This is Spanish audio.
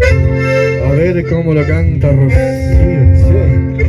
A ver cómo lo canta Rocío. sí.